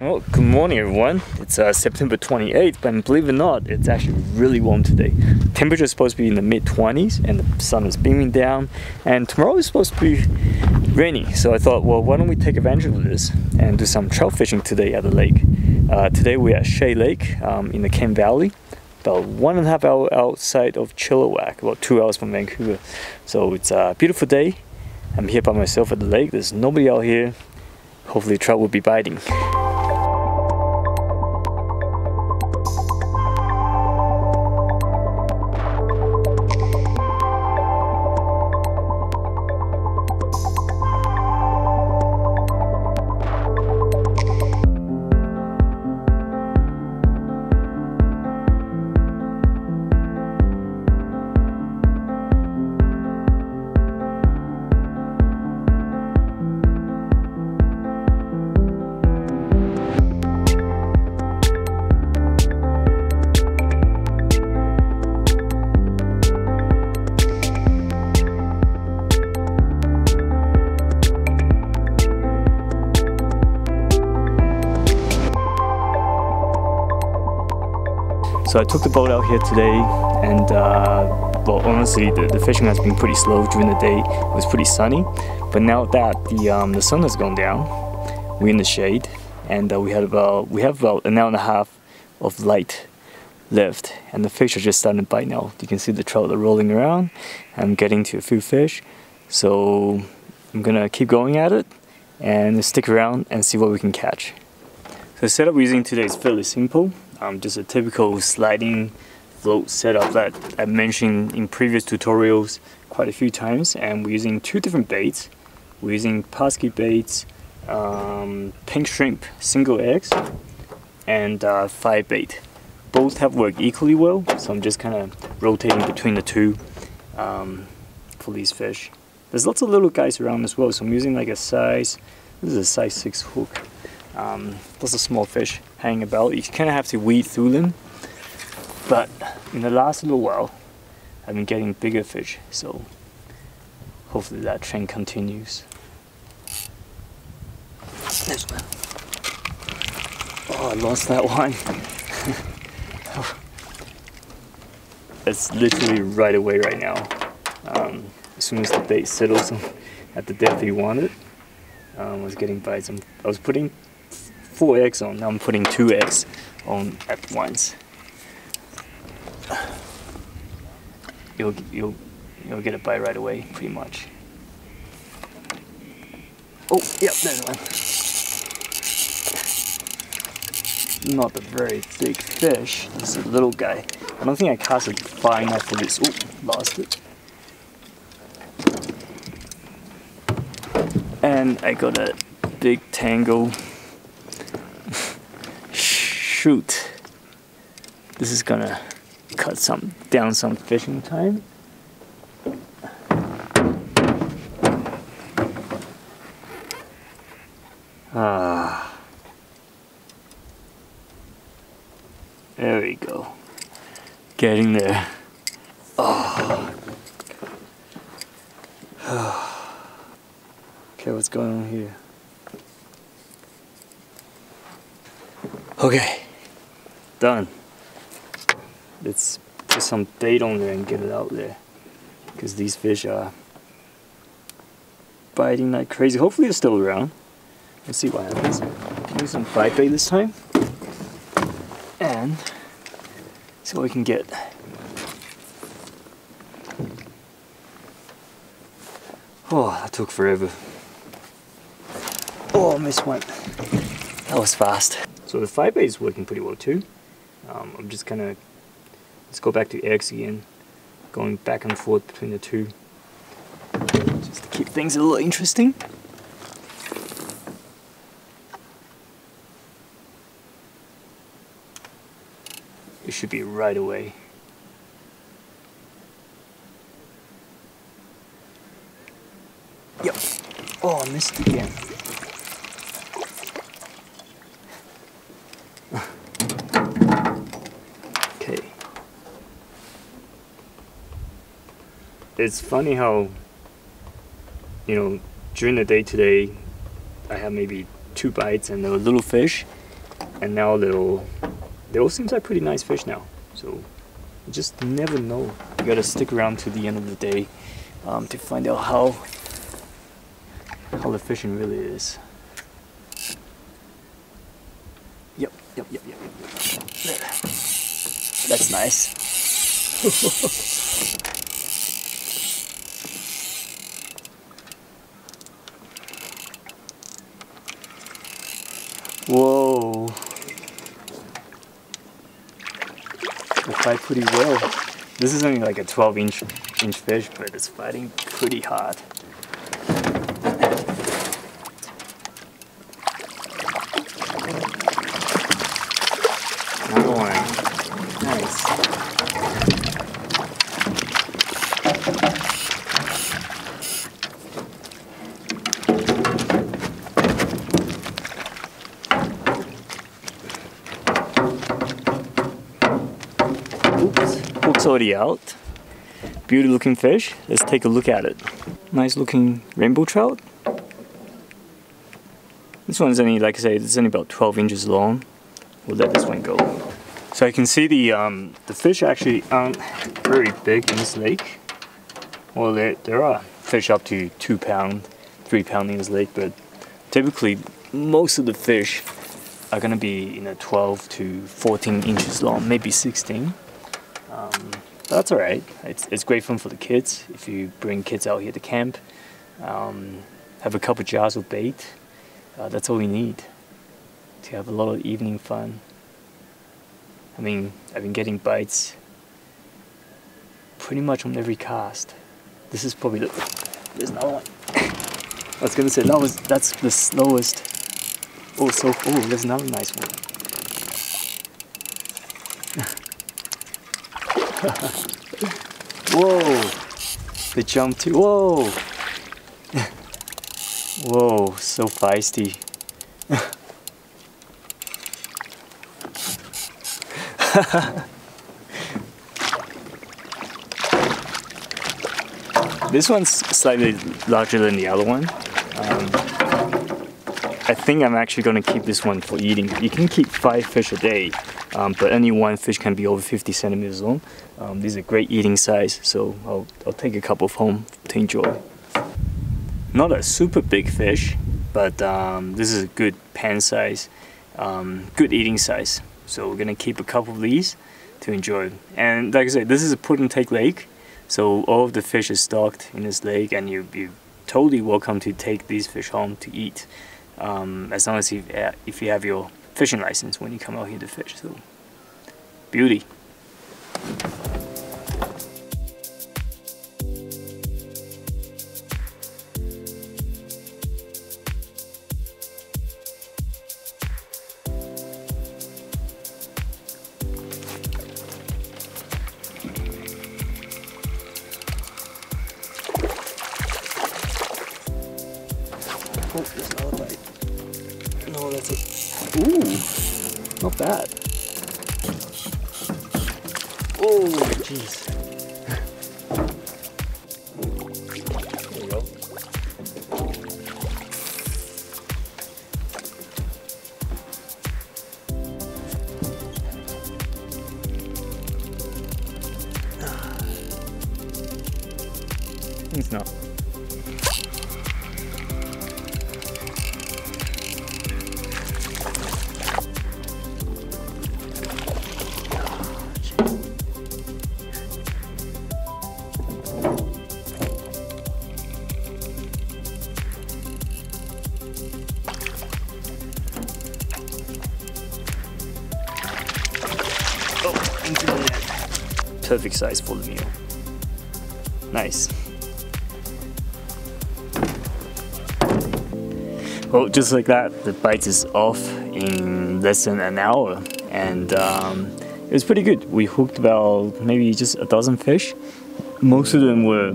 Well, good morning everyone. It's uh, September 28th, but believe it or not, it's actually really warm today. Temperature is supposed to be in the mid 20s and the sun is beaming down and tomorrow is supposed to be rainy. So I thought, well, why don't we take advantage of this and do some trout fishing today at the lake. Uh, today we're at Shea Lake um, in the Kane Valley, about one and a half hour outside of Chilliwack, about two hours from Vancouver. So it's a beautiful day. I'm here by myself at the lake. There's nobody out here. Hopefully trout will be biting. So I took the boat out here today and uh, well honestly the, the, fishing has been pretty slow during the day. It was pretty sunny but now that the, um, the sun has gone down we're in the shade and uh, we had about we have about an hour and a half of light left and the fish are just starting to bite now. You can see the trout are rolling around. I'm getting to a few fish so I'm gonna keep going at it and stick around and see what we can catch. So the setup we're using today is fairly simple um, just a typical sliding float setup that I mentioned in previous tutorials quite a few times and we're using two different baits. We're using Pautzke baits, um, pink shrimp single eggs and uh, bait. Both have worked equally well so I'm just kind of rotating between the two um, for these fish. There's lots of little guys around as well so I'm using like a size, this is a size 6 hook um, lots of small fish hanging about. You kind of have to weed through them. But in the last little while, I've been getting bigger fish, so hopefully that trend continues. This one. Oh, I lost that one. it's literally right away right now. Um, as soon as the bait settles at the depth you want it, um, I was getting bites. I was putting four eggs on. Now I'm putting two eggs on at once. You'll you'll you'll get a bite right away, pretty much. Oh, yep, there's one. Not a very big fish. Is a little guy. I don't think I cast it far enough for this. Oh, lost it. And I got a big tangle shoot. This is gonna cut some down some fishing time. Ah. There we go. Getting there. Oh. okay, what's going on here? Okay done. Let's put some bait on there and get it out there. Because these fish are biting like crazy. Hopefully it's still around. Let's see what happens. Use some bite bait this time. And see what we can get. Oh, that took forever. Oh, I missed one. That was fast. So the fire bait is working pretty well too. Um, I'm just gonna let's go back to X again, going back and forth between the two, just to keep things a little interesting. It should be right away. Yep. Oh, I missed again. It's funny how you know during the day today I have maybe two bites and there were little fish and now they'll they all seems like pretty nice fish now. So you just never know. You gotta stick around to the end of the day um, to find out how how the fishing really is. Yep, yep, yep, yep. yep. That's nice. Whoa. They fight pretty well. This is only like a 12 inch inch fish, but it's fighting pretty hard. Another one. Nice. Already out. Beauty looking fish. Let's take a look at it. Nice looking rainbow trout. This one's only, like I said, it's only about 12 inches long. We'll let this one go. So I can see the um, the fish actually aren't very big in this lake. Well, there, there are fish up to two pound, three pound in this lake, but typically most of the fish are gonna be you know 12 to 14 inches long, maybe 16. Um, that's all right. It's, it's great fun for the kids. If you bring kids out here to camp, um, have a couple jars of bait, uh, that's all you need to have a lot of evening fun. I mean, I've been getting bites pretty much on every cast. This is probably the. There's another one. I was gonna say that was that's the slowest. Oh, so oh, there's another nice one. Whoa! They jumped too. Whoa! Whoa, so feisty. this one's slightly larger than the other one. Um, I think I'm actually going to keep this one for eating. You can keep five fish a day, um, but any one fish can be over 50 centimeters long. Um, these are great eating size, so I'll, I'll take a couple of home to enjoy. Not a super big fish, but um, this is a good pan size, um, good eating size. So we're gonna keep a couple of these to enjoy. And like I said, this is a put and take lake, so all of the fish is stocked in this lake, and you you totally welcome to take these fish home to eat, um, as long as you if you have your fishing license when you come out here to fish. So beauty. Not bad. Oh, jeez. Into. Perfect size for the meal. Nice. Well, just like that, the bite is off in less than an hour, and um, it was pretty good. We hooked about maybe just a dozen fish. Most of them were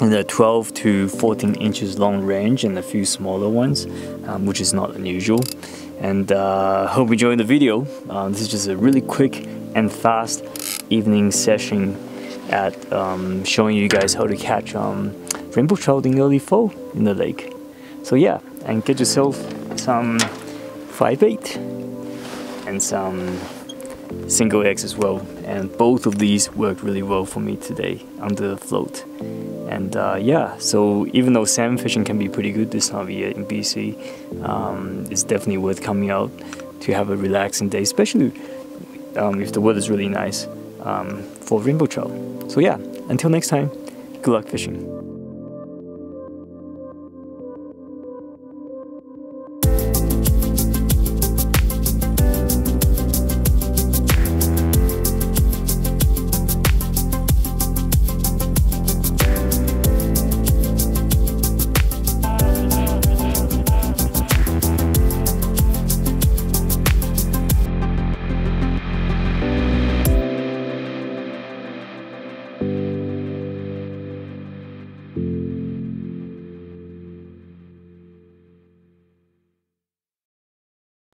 in the 12 to 14 inches long range, and a few smaller ones, um, which is not unusual. And uh, hope you enjoyed the video. Um, this is just a really quick and fast evening session at um, showing you guys how to catch um, rainbow trout in early fall in the lake. So yeah, and get yourself some fire bait and some single eggs as well. And both of these worked really well for me today under the float. And uh, yeah, so even though salmon fishing can be pretty good this time of year in BC, um, it's definitely worth coming out to have a relaxing day, especially um, if the weather's really nice um, for rainbow trout. So yeah, until next time, good luck fishing.